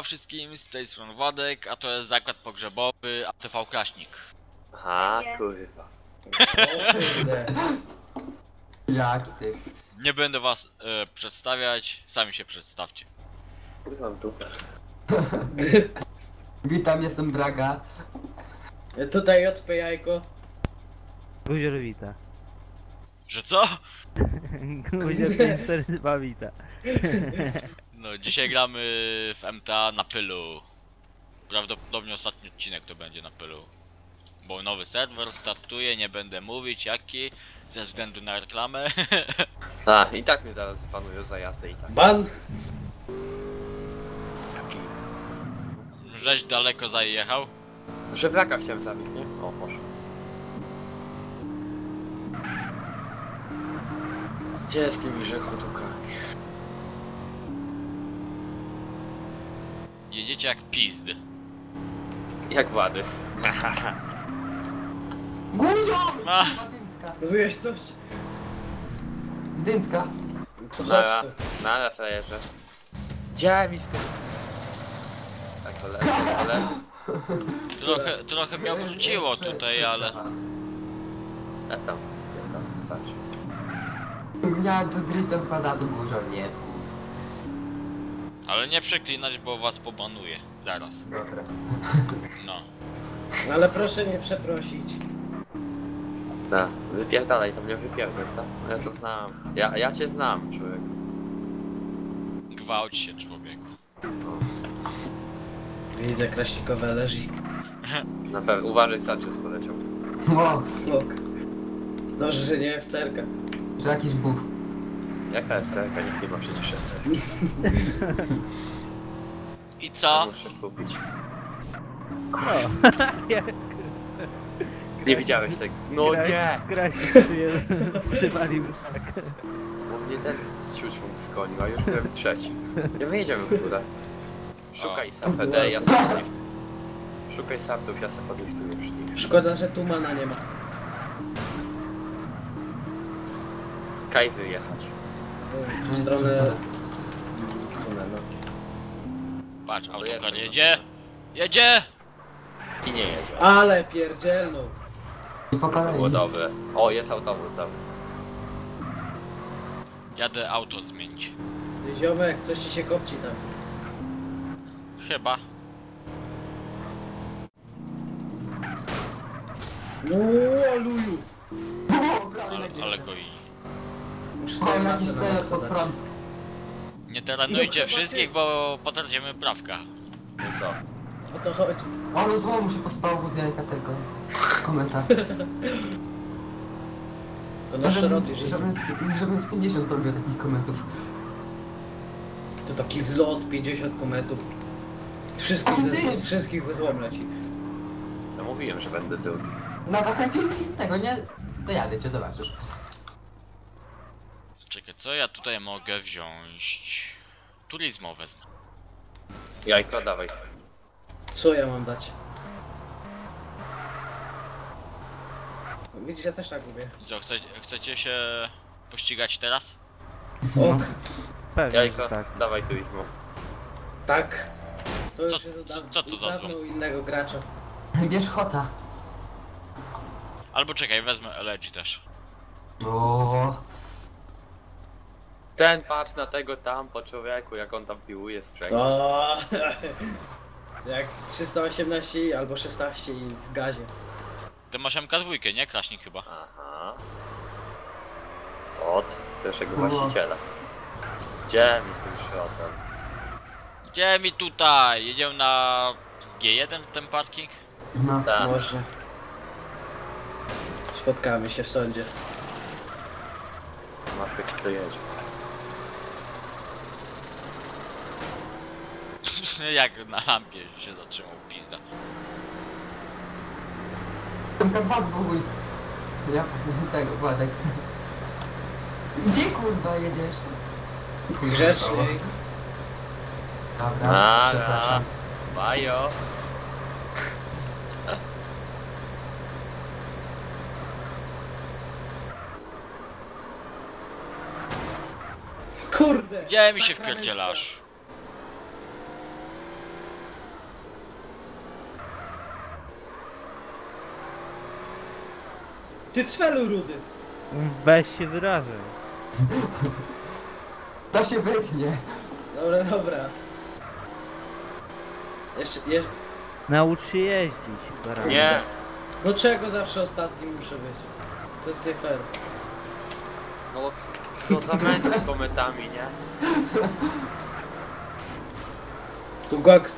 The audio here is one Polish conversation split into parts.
Siema wszystkim, z tej strony Władek, a to jest zakład pogrzebowy ATV Kraśnik. Aha, kurwa. O kurde. Jak ty? Nie będę was e, przedstawiać, sami się przedstawcie. Kurwa w dupę. Witam, jestem Braga. Tutaj JP Jajko. Guzior wita. Że co? Guzior 542 wita. No dzisiaj gramy w MTA na pylu. Prawdopodobnie ostatni odcinek to będzie na pylu. Bo nowy serwer startuje, nie będę mówić jaki, ze względu na reklamę. A, i tak mnie zaraz panują za jazdę i tak. Ban. Żeś daleko zajechał. Żebraka chciałem zabić, nie? O, może. Gdzie jest tymi grzechotukami? Jedziecie jak pizd. Jak Wadys. Guzio! A. Dyntka. Mówiłeś coś? Dyntka. Nara, nara frajerze. Gdzie mi z tym? Tak, to leży. Trochę, trochę mnie obróciło tutaj, ale... Ja tam, ja tam, starczy. Ja tu driftem chyba za to dużo, nie? Ale nie przeklinać, bo was pobanuję. Zaraz. Dobra. No. Ale proszę nie przeprosić. Da, wypierdalaj, to mnie wypierdol, tak? Ja to znam. Ja, ja cię znam, człowiek. Gwałć się człowieku. Widzę kraśnikowe leży. Na pewno, uważaj, Sanchez poleciał. Ło, Ok. Dobrze, że nie w cerka. że jakiś buf. Jaka FCK? Nikt nie ma przecież FCK. I co? Muszę kupić. Nie widziałeś tego? No nie! Kraść przywalił tak. Bo mnie ten ciucią skonił, a już byłem trzeci. Nie wyjedziemy w górę. Szukaj sam PD, ja sam podlift... Szukaj saptów, ja sam podliftuję przy nich. Szkoda, że tu mana nie ma. Kaj wyjechać. W stronę... tunelu. Patrz, To autokar jestem, jedzie! Jedzie! I nie jedzie. Ale pierdzielną. I po kolei. dobre. O, jest autobus, dobra. Jadę auto zmienić. Ty, Ziomek, coś ci się kopci tam. Chyba. Uuu, luju. Ale, ale górę. goi. O, sobie jakiś na maksa pod prąd. Nie terenujcie No wszystkich, bo potracimy prawka. No co? O to chodzi. Ale zło mu się pospało z jajka tego. Kometa. To na szeroty życie. żebym, z, żebym z 50 zrobił takich komentów. To taki zlot, 50 kometów. Wszystkich, A ty! z, z wszystkich wyzłom leci. No mówiłem, że będę drugi. Na zakręcie tego nie... To jadę cię, zobaczysz. Czekaj, co ja tutaj mogę wziąć? Turizmo wezmę. Jajko, dawaj. Co ja mam dać? Widzisz, ja też tak lubię. Co, chce, chcecie się pościgać teraz? Ok, Pewnie, Jajko, że tak. dawaj turizmu. tak. To Co- już jest co- od co to za dawno u innego gracza. Bierz chota. Albo czekaj, wezmę LG też. O, Ten patrz na tego tam po człowieku, jak on tam piłuje strzęgł. O, jak 318 albo 16 i w gazie. Ty masz MK2, nie? Kraśnik chyba. Aha. Od pierwszego Kurwa. właściciela. Gdzie mi z tym środem? Gdzie mi tutaj? Jedziemy na G1 ten parking? no. Tak. Może. Spotkamy się w sądzie. Matka ci to jedzie. Jak na lampie się zatrzymał pizda. MK2 zbuduj. Ja tego, Władek. Gdzie kurwa jedziesz? Chuj, Grzeczniej. Dobra, Nara. przepraszam. Bajo. Kurde! Gdzie mi się sakramencko. wpierdzielasz? Ty cwelu rudy! Weź się wyrażę. To się wytnie. Dobra, dobra. Jeszcze, jeszcze... Naucz się jeździć. baranie. Nie. No czego zawsze ostatni muszę być? To jest nie fair. No co za mędrek kometami, nie? Tu gag z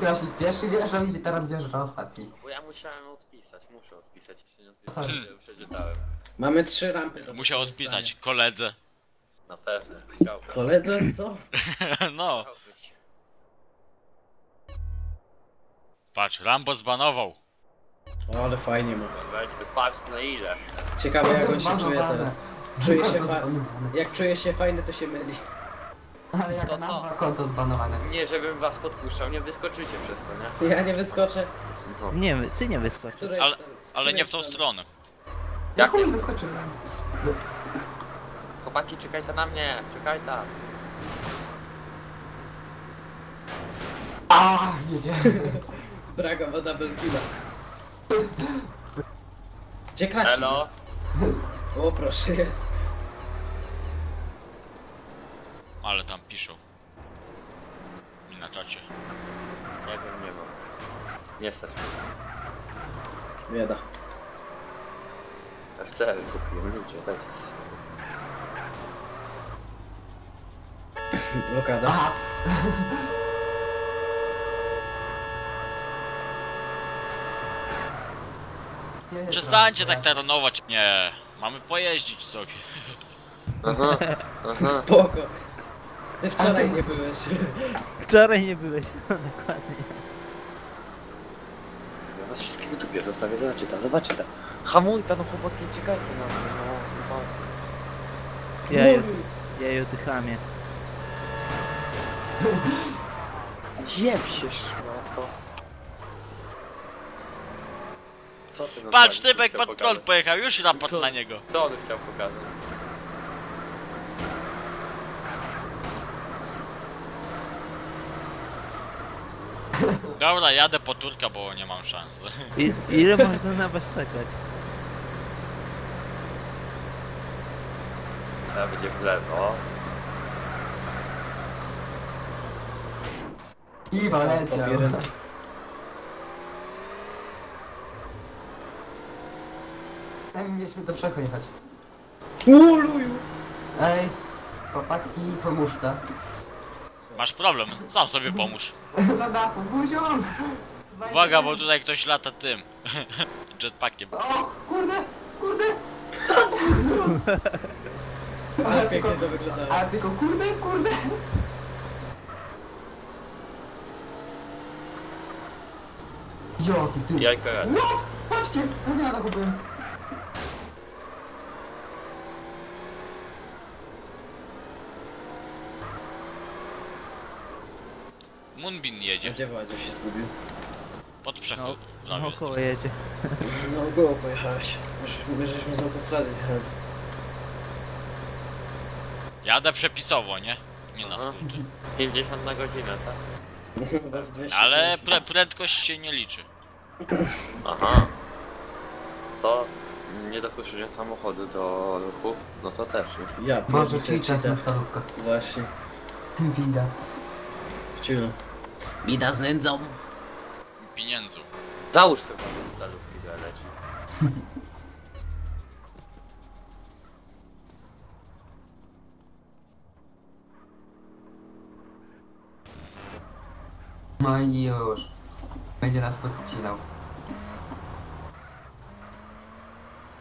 Kraśnik pierwszy wjeżdżał i teraz wjeżdża ostatni. Bo ja musiałem odpisać, muszę odpisać, jeszcze nie Sorry. odpisałem, przeczytałem. Mamy trzy rampy. do Musiał wykorzystania. odpisać koledze. Na pewno, chciałbym. Koledze, co? No, Chciałbyś. patrz, Rambo zbanował. O, ale fajnie. Weźmy, patrz na ile. Ciekawe jak on się czuje teraz. Czuje się fa... Jak czuje się fajny, to się myli. Ale jaka To co? nazwa konto zbanowane. Nie, żebym was podpuszczał, nie wyskoczycie przez to, nie? Ja nie wyskoczę. No. Nie, wy- ty nie wyskocz. Której Ale- z Ale której nie w tą stronę. Ja Jak chuj nie? wyskoczyłem. Chłopaki, czekajcie na mnie, czekaj tam. A, jedzie. Braga double killa. Gdzie Kasi Elo? jest? O proszę, jest. Ale tam piszą. I na czacie. Nie wiem, nie mam. Nie stać mnie. Bieda. FC kupiłem, ludzie, dajcie. Blokada. Aha. Przestańcie tak terenować. Nie, mamy pojeździć sobie. Aha, aha. Spoko. Ty wczoraj nie byłeś. Wczoraj nie byłeś. No, dokładnie. Ja was wszystkich dupię, zostawię, zobaczy ta, zobaczy ta. Hamuj ta, no chłopaki, czekajcie na mnie, no chyba. Jeju, jeju, ty chamie. Jeb się szmato. Co ty no Patrz, typek pod prąd pojechał, już Co? na niego. Co on chciał pokazać? Dobra, jadę po turka, bo nie mam szans. I, ile można na was czekać? Będzie w lewo. I leciał. Ej, mieliśmy do Przecho jechać. Uluju! Ej, chłopaki, pomóż ta. Masz problem, sam sobie pomóż. Na dachu, buziom! Uwaga, bo tutaj ktoś lata tym. Jetpackiem. O, kurde, kurde! Ale tylko, pięknie to wyglądało. ale tylko kurde, kurde! Joki, ty. What? Patrzcie, prawie na dachu byłem. Moonbin jedzie. Gdzie Władziu się zgubił? Pod przechód. No, jest. około jedzie. No około pojechałeś. My żeśmy z autostrady zjechali. Jadę przepisowo, nie? Nie na Aha. skróty. 50 na godzinę, tak? Was 200 Ale pre prędkość się nie liczy. Aha. To nie dopuszczenie samochodu do ruchu, no to też, nie? Ja Może pierdolę, cheatach cheater. na stalówkach. Właśnie. Bida. Wciul. Bida z nędzą. Pieniędzy. Załóż sobie te stalówki do leci. No i już. Będzie nas podcinał.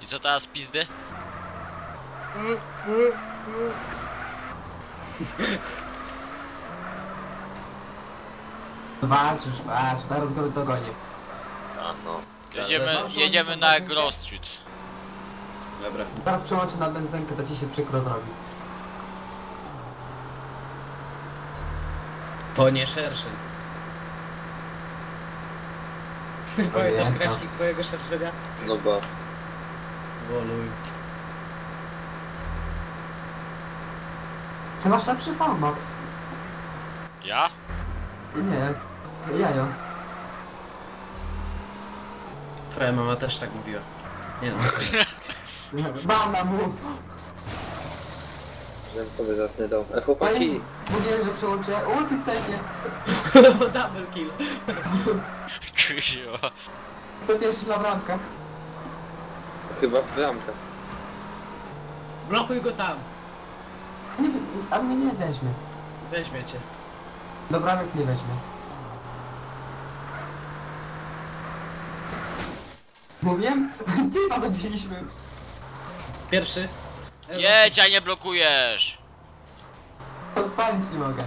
I co teraz pizdy? Walczysz, walcz, zaraz go dogonię. A no. Jedziemy, jedziemy na. Grove Street. Dobra. Teraz przełączę na benzynkę, to ci się przykro zrobi. To nie szerszy. Pamiętasz Pamiętam. kraśnik twojego szerszenia? No bo Woluj. Ty masz lepszy Max. Ja? Nie. Jajo. Twoja mama też tak mówiła. Nie no. Bana mu! Żebym sobie zasnę dom. E, chłopaki, Mówiłem, że przełączę. Ulti cenie. Double kill. Kuźwa. Kto pierwszy na bramkach? chyba w bramkach. Blokuj go tam. Nie, a mnie nie weźmie. Weźmie cię. Do bramek nie weźmie. Mówiłem? Typa zabiliśmy. Pierwszy. Elo. Jedź, a nie blokujesz! Odpalić nie mogę.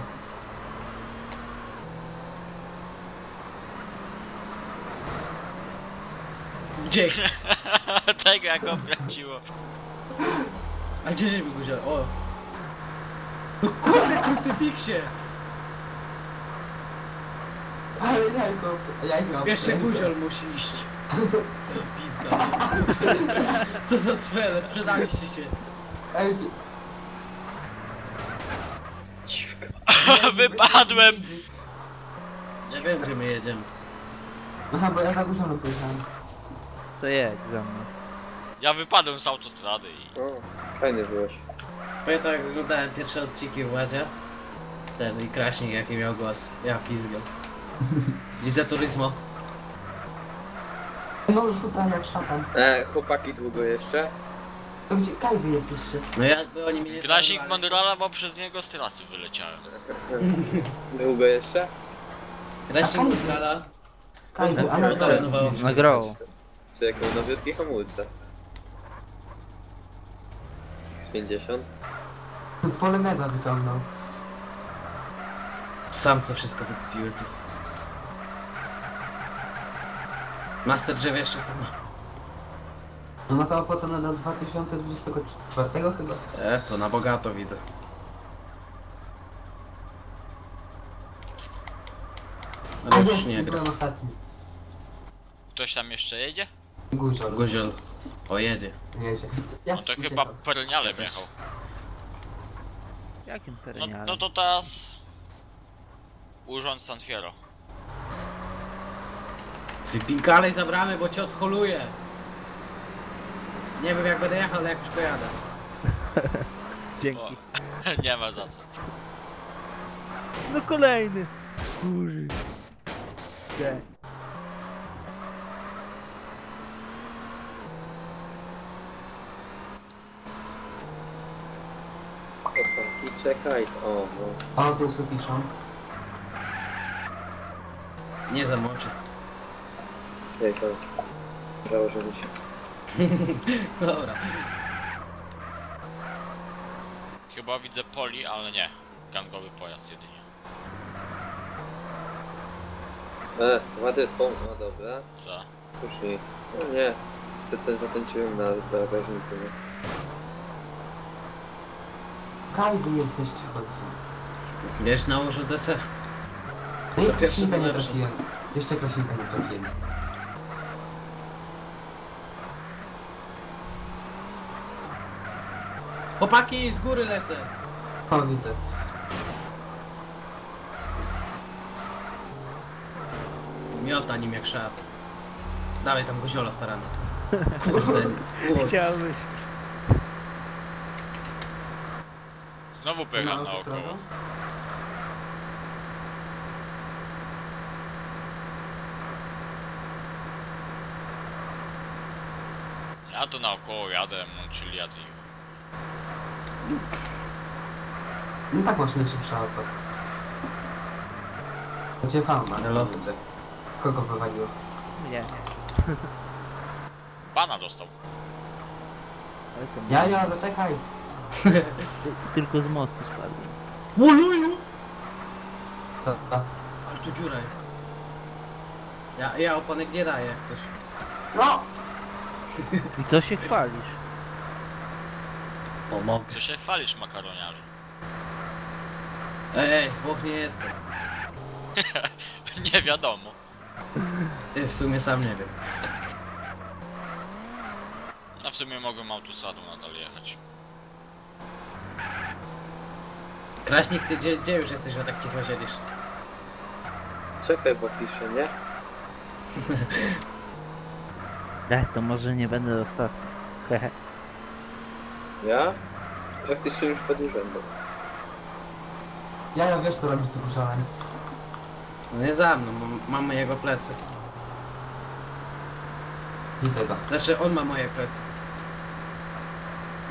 Gdzie? Tego jak obraciło. A gdzie żeby go wziął? O. No kurde, krucyfiksie! Ale jajko, jajko. Jeszcze guziol musi iść. Pizga. Co za cwele, sprzedaliście się. Ej, ci-. Wypadłem! Ja wiem, gdzie my jedziemy. Aha, bo ja za guzioną pojechałem. To jedź za mną. Ja wypadłem z autostrady i... O, fajny byłeś. Pamiętam jak oglądałem pierwsze odcinki Władzia. Ten i Kraśnik jaki miał głos. Ja pizgam. Widzę turyzmo. No rzuca jak szatan. E, chłopaki długo jeszcze? To gdzie Kajwy jest jeszcze? No jakby oni mnie nie Grasik. Mandurala, bo przez niego z trasy wyleciałem. Długo jeszcze? Kraśnik A Kajwy? Mandurala. Kajwy, a No, na to jest grę. wał. Nagrał. Czy jaką nowiutki hamulce? Z 50? Z Poloneza wyciągnął. Sam co wszystko wykupiłem tu. Master drzew jeszcze to ma. No ma to opłacone do 2024 chyba. E, to na bogato widzę. A Ale już nie gra. byłem ostatni. Ktoś tam jeszcze jedzie? Guzior. Guziol. Pojedzie. Jedzie. Ja No to uciekam. chyba pernialem jechał. Jakim No, no to teraz... Urząd San Fierro. Wypinkalej zabramy, bo cię odholuję. Nie wiem jak będę jechał, ale jakoś pojadę. Dzięki. O, nie ma za co. No kolejny. Kurzy. Gdzie? Chłopaki, czekaj. O, no. O, dupy piszą. Nie zamoczę. Ej, to... Założymy się. Dobra. Chyba widzę poli, ale nie. Gangowy pojazd jedynie. E, ładny jest pomysł, no dobra. Co? Już nic. No nie. Zatem zatęciłem na bagażniku, nie? Kajwy jesteście w końcu. Wiesz, nałożę deser. No i kraśnika nie trafiłem. Jeszcze kraśnika nie trafiłem. Chłopaki, z góry lecę. O, widzę. Miota nim jak szat. Dawaj tam guziola starany. Kurde. ups. Chciałbyś. Znowu Na pojechał autostradę? naokoło. Ja to naokoło jadę, no, czyli jadę. No tak masz najszybsze auto. To cię fan ma Elo. będzie. Kogo wywaliło? Nie. Pana dostał. Ja, ja, zaczekaj. Ty- Tylko z mostu spadłem. Uluju! Co? A, Ale tu dziura jest. Ja, ja oponek nie daję jak coś. No! I co się chwalisz? O, mogę. Co się chwalisz, makaroniarzu? Ej, ej, z Włoch nie jestem. nie wiadomo. Ty w sumie sam nie wiem. No w sumie mogłem autostradą nadal jechać. Kraśnik, ty gdzie, gdzie już jesteś, że tak cicho siedzisz? Czekaj, bo piszę, nie? Ech, to może nie będę ostatni. Ja? Faktycznie już pod urzędem. Ja, ja wiesz co robić z kuszalem. No nie za mną, bo mamy jego plecy. Widzę go. Znaczy on ma moje plecy.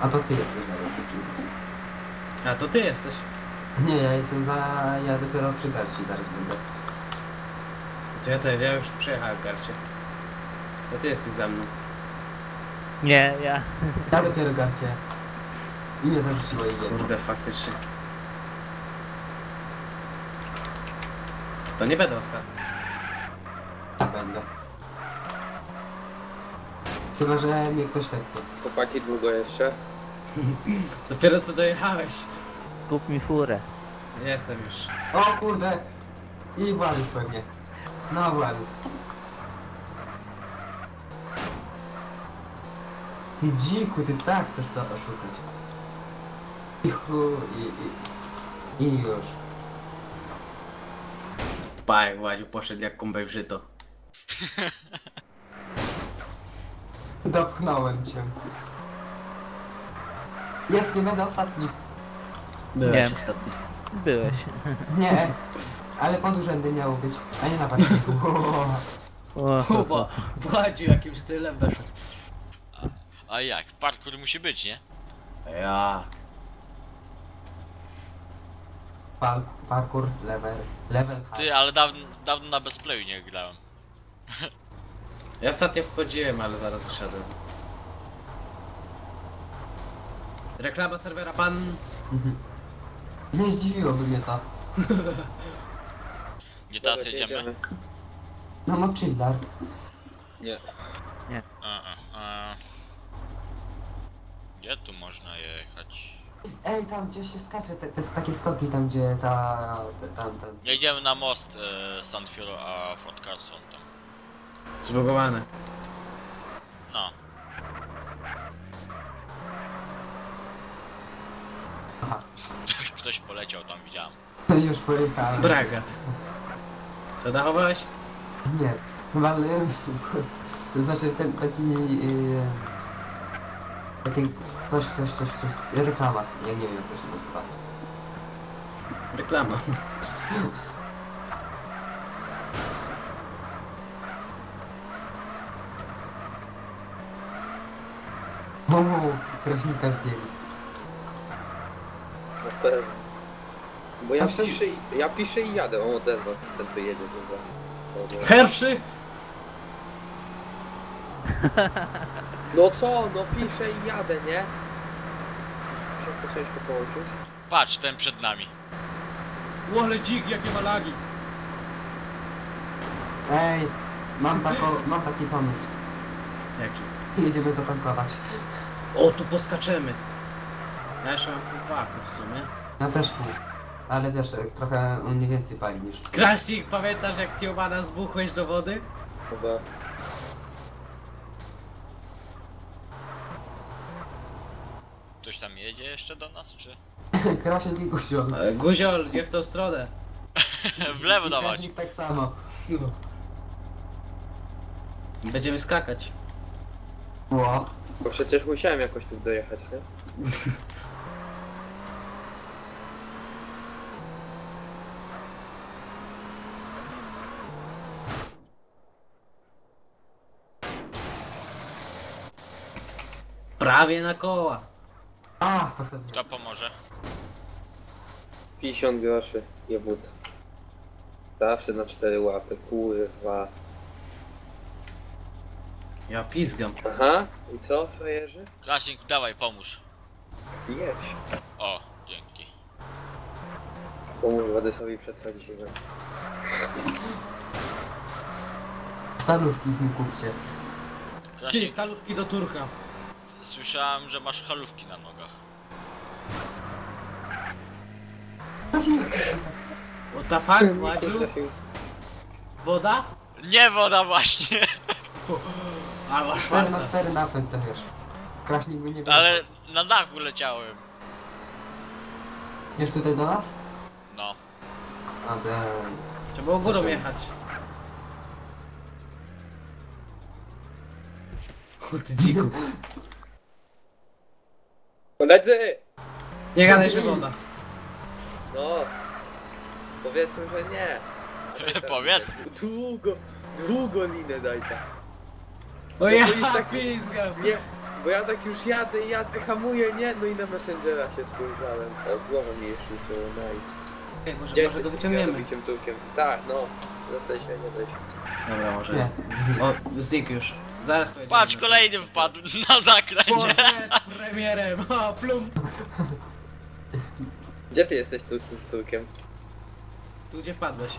A to ty jesteś na robicie. A to ty jesteś. Nie, ja jestem za... ja dopiero przy garści zaraz będę. Ja, te, ja już przejechałem w garcie. To ty jesteś za mną. Nie, ja. Ja dopiero garcie. I mnie zarzuciło i jedno. Kurde, faktycznie. To nie będę ostatni. Ja będę. Chyba, że mnie ktoś tepnie. Chłopaki długo jeszcze? Dopiero co dojechałeś. Kup mi furę. Jestem już. O kurde! I Władys pewnie. No Władys. Ty dziku, ty tak chcesz to oszukać. I chu, i, i, i już. Pa, jak Władziu poszedł jak kumbej w żyto. Dopchnąłem cię. Jest, nie będę ostatni. Byłeś Nie. ostatni. Byłeś. Nie, ale pod urzędem miało być, a nie na parkingu. O, Chyba, Władziu jakim stylem weszł. A jak? Parkour musi być, nie? Ja. Par, parkour, level, level hard. Ty, ale dawno, dawno na bezplayu nie grałem. Ja ostatnio wchodziłem, ale zaraz wyszedłem. Reklama serwera pan. Mhm. Nie zdziwiłoby mnie to. Gdzie teraz jedziemy? No no chillard. Nie. A, a, a. Gdzie tu można jechać? Ej, tam gdzie się skacze, te, te takie skoki tam gdzie ta, te, tam, tam. Jedziemy na most e. Furo, a Fort Carson tam. Zbugowane. No. Aha, Ktoś, ktoś poleciał tam, widziałem. już pojechałem. Braga. Co dachowałeś? Nie, walnąłem słup. To znaczy ten taki... Yy, taki coś, coś, coś, coś, reklama, ja nie wiem jak to się nazywa. Reklama. Uuu, kraśnika zdjęli. Na pewno. Bo ja A piszę, i- ja piszę i jadę, on odezwał, ten tu jedzie dobra. Dobra. Pierwszy! No co, no piszę i jadę, nie? Muszę to ciężko połączyć. Patrz, ten przed nami. Łole dzik, jakie ma lagi. Ej, mam, tako, mam taki pomysł. Jaki? Jedziemy zatankować. O, tu poskaczemy. Ja jeszcze mam pół paku w sumie. Ja też pół. Ale wiesz, trochę on mniej więcej pali niż... Krasik, pamiętasz jak Tiomana zbuchłeś do wody? Chyba. Ktoś tam jedzie jeszcze do nas, czy? Kraśnik i guziol. E, Guziol, nie w tą stronę. w lewo I dawać. kraśnik tak samo. Będziemy skakać. Ło. Bo przecież musiałem jakoś tu dojechać, nie? Prawie na koła. A, postawiłem. Kto pomoże? 50 groszy, jebut. Zawsze na 4 łapy, kurwa. Ja pizgam. Aha, i co, frajerzy? Klasik, dawaj, pomóż. Jedź. O, dzięki. Pomóż Wadesowi przetrwać zimę. Stalówki mi kupcie. Ty, Klasik, stalówki do Turka. słyszałem, że masz halówki na nogach. What the fuck, Władziu? Woda? Nie woda właśnie! A, masz 4 na farta. 4 napęd to wiesz. Kraśnik by nie był. Ale na dachu leciałem. Idziesz tutaj do nas? No. A, de... Trzeba było górą jechać. Ty dziku. Koledzy! Nie gadaj, że woda. No, powiedzmy, że nie. Ale tak, Powiedzmy. Długo, długo linę daj tak. O No ja już tak- pizgam. Nie, bo ja tak już jadę, jadę, hamuję, nie? No i na Messengera się spojrzałem. O, głowa mi jeszcze się nice. Ej, może, może go wyciągniemy. Biciem tułkiem. Tak, no. Zostaj się, nie daj się. Dobra, może. Nie. O, znikł już. Zaraz pojedziemy. Patrz, kolejny wpadł na zakręcie. Poszedł premierem. O, plum. Gdzie ty jesteś tu, tu z tułkiem? Tu gdzie wpadłeś?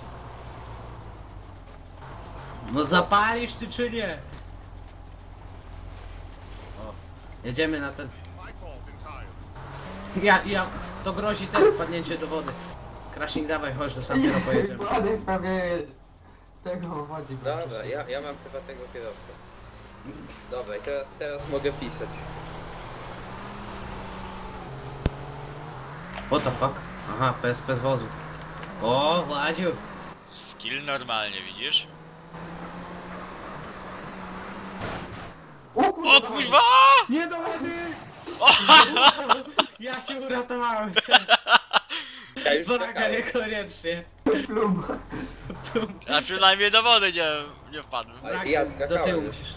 No zapalisz ty czy nie? O, jedziemy na ten. Ja, ja, to grozi też wpadnięcie do wody. Crashing dawaj, chodź do San Piero pojedziemy. Władek prawie tego wodzi. Dobra, ja, ja mam prywatnego kierowcę. Dobra, i teraz, teraz mogę pisać. What the fuck? Aha, PSP z wozu. O, Władziu. Skill normalnie, widzisz? O kurwa! O kuźwa! Nie do wody! Ja się uratowałem. Ja już Braga skakałem. niekoniecznie. Plum. A przynajmniej do wody nie, nie wpadłem. Ale Braga, ja do skakałem. tyłu musisz.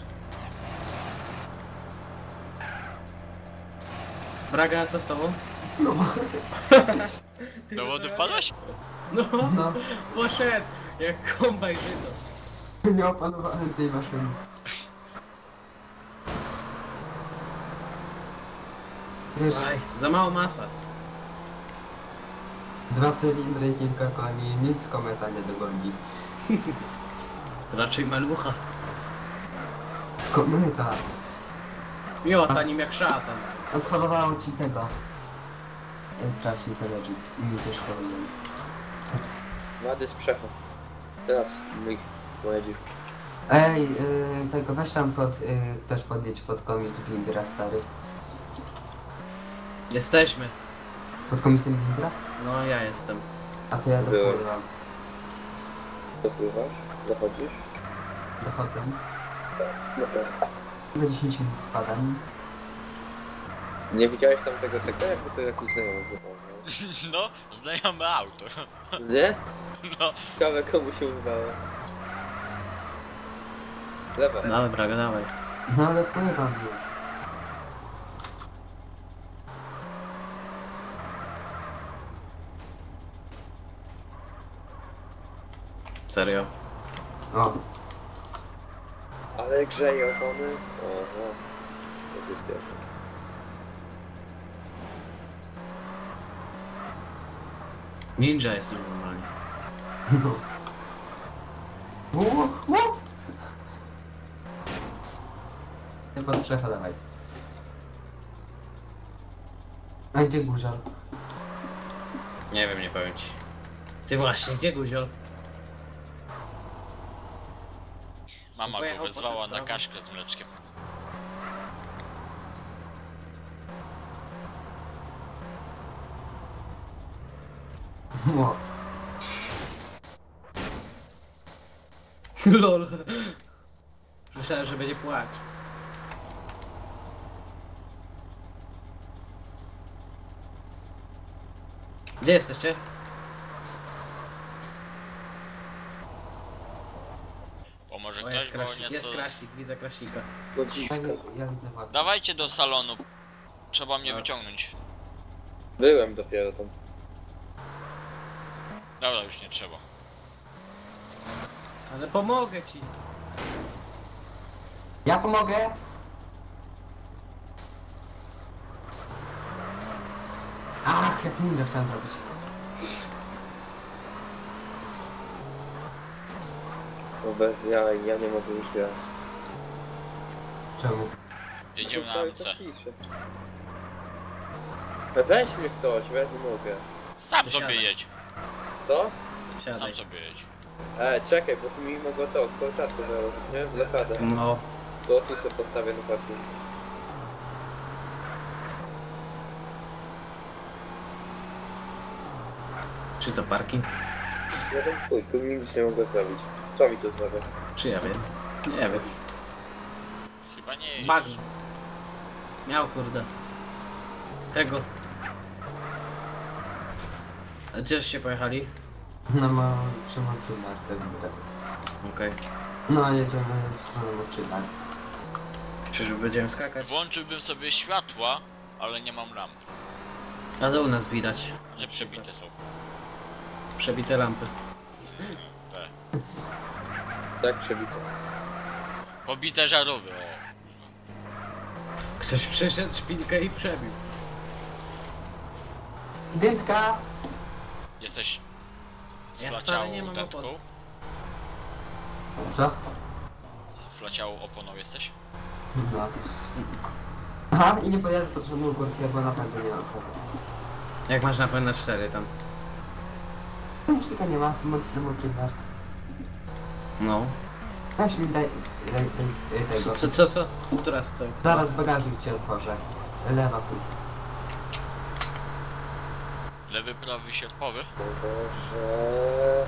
Braga, co z tobą? Plum. Do wody wpadłeś? No, No, poszedł. Jak kombaj żyto. nie opanowałem tej maszyny. Wiesz, Aj, za mało masa. dwa cylindry i kilka koni, nic kometa nie dogoni. Raczej malucha. Kometa! Miota nim jak szatan. Odholowało ci tego. Technology. I mi też chorował. Młody z przechą. Teraz mój pojedziesz. Ej, yy, tego weź tam pod, yy, ktoś podjedź pod komisję Blimbira, stary. Jesteśmy. Pod komisją Blimbira? No, ja jestem. A to ja Byłem. dopływam. Dopływasz? Dochodzisz? Dochodzę. Dobra. Za 10 minut spadam. Nie widziałeś tam tego tego? Jakby to jakiś znajomy wypadł. No, znajome auto. Nie? No, Ciekawe komu się udało. Lewa. Dawaj, Braga, dawaj. No ale pływam już. Serio. O, Ale grzeje opony. Oho. To jest piękne. Ninja jestem normalnie. no. Ło, What? Ty pod przecha dawaj. A gdzie górzal? Nie wiem, nie powiem ci. Ty właśnie, gdzie guziol? mama go Pojechał wezwała na prawo. kaszkę z mleczkiem. Ło. Lol. Myślałem, że będzie płacz. Gdzie jesteście? Pomoże O, jest ktoś, bo krasik, nieco... jest krasik, widzę krasika. No Ja, dziwko. ja widzę wodę. Dawajcie do salonu. Trzeba mnie Tak. wyciągnąć. Byłem dopiero tam. Dobra, już nie trzeba. Ale pomogę ci. Ja pomogę? Ach, jak ninja chciałem zrobić. No bez jaj, ja nie mogę już grać. Czemu? Jedziemy na Cały MC. E, Weź mnie ktoś, weź nie mogę. Sam Wysiadaj. sobie jedź. Co? Sam Siadaj. sobie jedź. E, czekaj, bo tu mi mogło to, kolczatkę założyć, nie? Blokadę. No. To tu sobie postawię na parking. Czy to parking? Ja ten chuj, tu mi nic nie mogę zrobić. Co mi tu zrobię? Czy ja wiem? Nie wiem. Chyba nie Magnum. Miał kurde. Tego. A gdzieście pojechali? No ma przemoczyna, tak, tak. Okej. No jedziemy w stronę moczyna. Czyżby będziemy skakać? Włączyłbym sobie światła, ale nie mam lamp. A to u nas widać. Że przebite są. Przebite lampy. Te. Tak przebito. Pobite żarówy, o. Ktoś przyszedł, szpilkę i przebił. Dyntka! Jesteś Ja wcale nie mam dętką? opon. Co? Flaciałą oponą jesteś? No. Aha, i nie pojadę pod żadną górkę, bo napędu nie mam kogo. Jak masz napęd na 4 tam? Ręcznika nie ma, mo- na moczynach. No. Weź mi daj, daj, daj, daj Co, tego. co, co? co? Która z to? Zaraz bagażnik ci otworzę. Lewa tu. Lewy, prawy, sierpowy? Boże.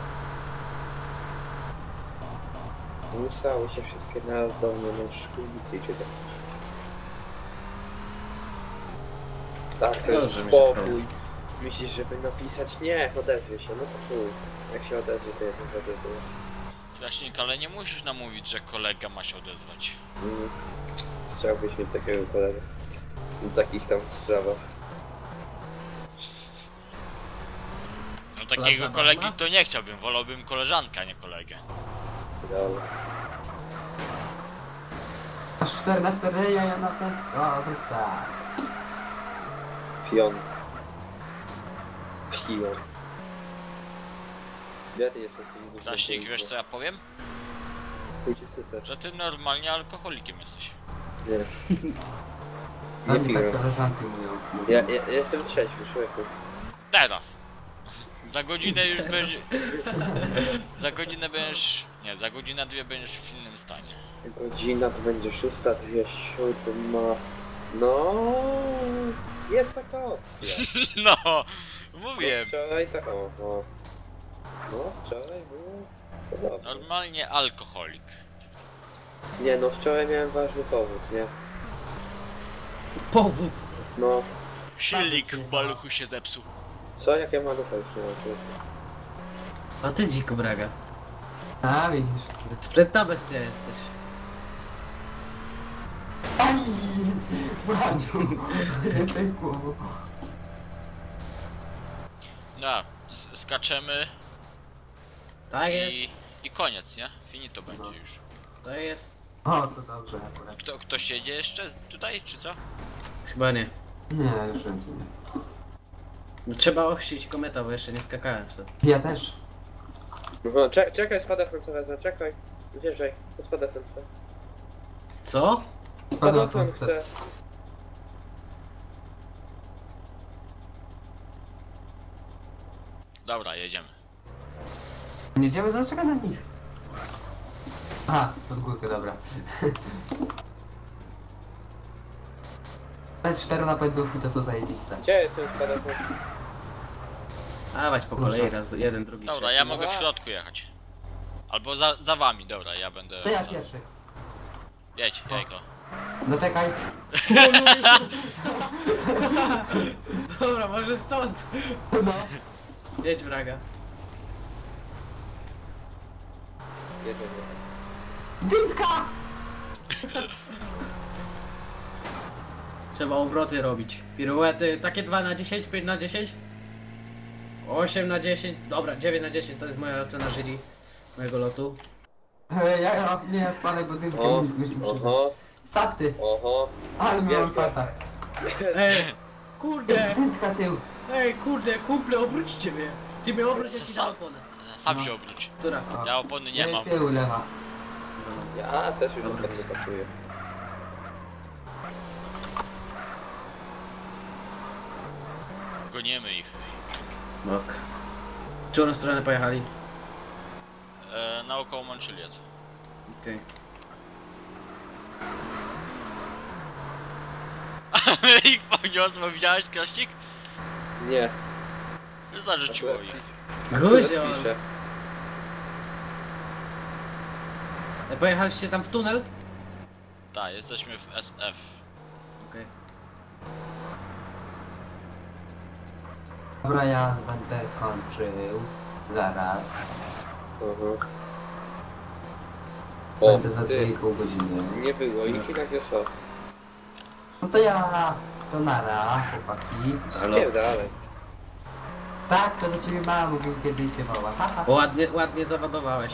Musiały się wszystkie naraz do mnie, no szklicy i czytać. Tak, to jest Dobrze mi się spokój. Myślisz, żeby napisać? Nie, odezwie się, no to chuj. Jak się odezwie, to jest naprawdę Kraśnik, ale nie musisz namówić, że kolega ma się odezwać. mm. Chciałbyś mieć takiego kolegę. W takich tam sprawach. Takiego kolegi to nie chciałbym, wolałbym koleżankę, a nie kolegę. Dobra. Aż 4 na 4 ja ja napęd. O, zrób tak. Pion. Pion. Gdzie ty jesteś? tym Kraśnik, wiesz co ja powiem? W. Że ty normalnie alkoholikiem jesteś. Nie. Na Nie mnie tak piłem. koleżanki mówią. Ja, ja, ja jestem trzeźwy, człowieku. Teraz! Za godzinę już będziesz... Za godzinę będziesz... Nie, za godzinę dwie będziesz w innym stanie. Godzina to będzie szósta, dwie, siódma. No, jest taka opcja. No! No, Mówię! wczoraj tak, o, o. No, wczoraj było. Normalnie alkoholik. Nie no, wczoraj miałem ważny powód, nie? Powód. No, Silnik w baluchu się zepsuł. Co, jak ja malucha już nie? A ty dziko braga. A, widzisz. Sprytna bestia jesteś. Aj! Władziu! Pękło. No, s- skaczemy Tak jest. i... I koniec, nie? Finito będzie już. To jest. O, to dobrze akurat. Kto, ktoś jedzie jeszcze z- tutaj, czy co? Chyba nie. Nie, już więcej nie. No, trzeba ochrzcić kometa, bo jeszcze nie skakałem wtedy. Ja też. No, czek, czekaj, spadochron co wezmę, czekaj. Zjeżdżaj, to spadochron chcę. Co? Spadochron chcę. Dobra, jedziemy. Jedziemy zaczekać na nich. A, pod górkę, dobra. Te cztery napędówki to są zajebiste. Gdzie jest ten spadochron? Dawać po Proszę. kolei, raz, jeden, drugi, Dobra, trzeci. ja mogę w środku jechać. Albo za, za wami, dobra, ja będę... To ja za- pierwszy. Jedź, jajko. No czekaj. Dobra, może stąd. No. Jedź. Jedziemy. Dyntka! Trzeba obroty robić. Piruety, takie 2 na 10, 5 na 10. 8 na 10, dobra, 9 na 10 to jest moja ocena jury mojego lotu. E, Ja, ja nie palę go dynkę, O, musi, musi przyjść. oho, Sapty! oho. Ale miałem farta. Ej, kurde, Dyntka tył. ej, kurde, kumple, obróćcie mnie. Ty mnie obróć, ja ci dam oponę. Sam No. się obróć. Która? O. Ja opony nie mam. Tył lewa. Ja też już Dobra. tak nie pasuje. Gonimy ich. Ok. W którą stronę pojechali? E, naokoło Montchiliad. Okej. Okay. Ale ich poniosło, widziałeś Kaścik? Nie. Zarzuciło ich. Guziol! Pojechaliście tam w tunel? Tak, jesteśmy w SF. Okej. Okay. Dobra, ja będę kończył. Zaraz. Mhm. O, Będę za ty, 2,5 godziny. nie było ich i nagle co? No to ja... To nara, chłopaki. Halo. Spierdalaj. Tak, to do ciebie mama mówił, kiedy cię woła. Haha. O, Ładnie, ładnie zawodowałeś.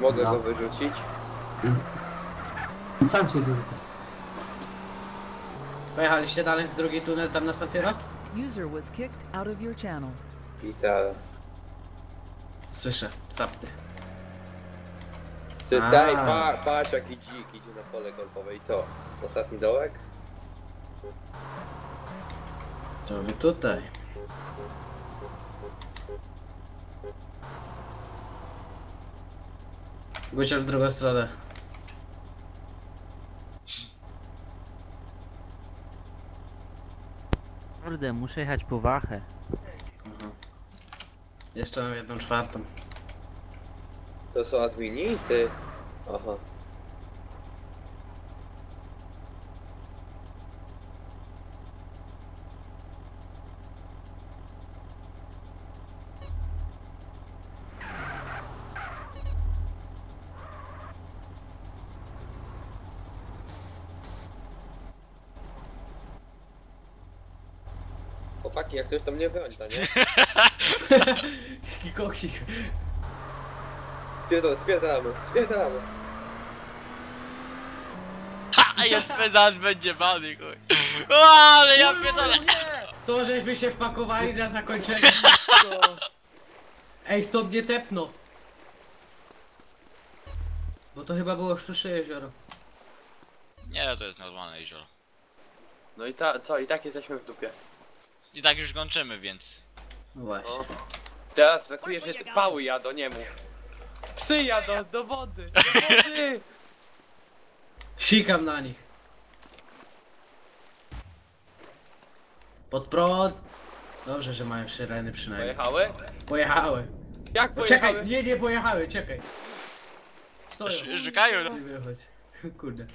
Mogę No. go wyrzucić? Sam się wyrzucę. Pojechaliście dalej w drugi tunel tam na Safiera? User was kicked out of your channel. Gitara. Słyszę, sapty. Ty A. daj, pa, patrz jaki dzik idzie na pole golfowe i co? Ostatni dołek? Co wy tutaj? Guciel w drugą stronę. Kurde, muszę jechać po wachę. Aha. Jeszcze mam jedną czwartą. To są admini? Ty? Aha. Jak coś to mnie wrącza, nie? Jaki koksik. Spierdolę, spierdalamy, spierdalamy. Ha! Jeszcze zaraz będzie bany, chuj. O, ale ja pierdolę! To żeśmy się wpakowali na zakończenie. Ej, stop nie tepno. Bo to chyba było szczusze jezioro. Nie, to jest normalne jezioro. No i ta, co, i tak jesteśmy w dupie. I tak już kończymy, więc... No właśnie. O. Teraz brakuje, że ty pały jadą, nie mów. Psy jadą do wody, do wody! Sikam na nich. Pod prąd. Dobrze, że mają syreny przynajmniej. Pojechały? Pojechały. Jak No, pojechały? czekaj, nie, nie pojechały, czekaj. Stoją. No. Wychodź. Kurde.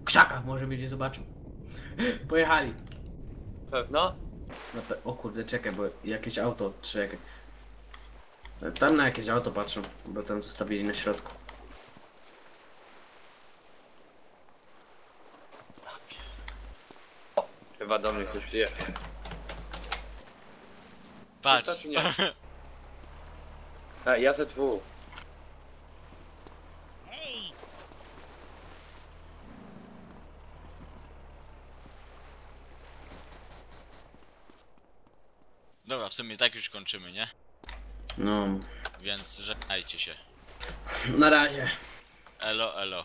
W krzakach może mnie nie zobaczył. Pojechali. Pewno? No pe- o kurde, czekaj, bo jakieś auto, czekaj. Tam na jakieś auto patrzą, bo tam zostawili na środku. Chyba do mnie ktoś przyjechał. Patrz. Czysto czy nie? Ej, ja ZW. Dobra, w sumie tak już kończymy, nie? No, Więc żegnajcie się. na razie. Elo, elo.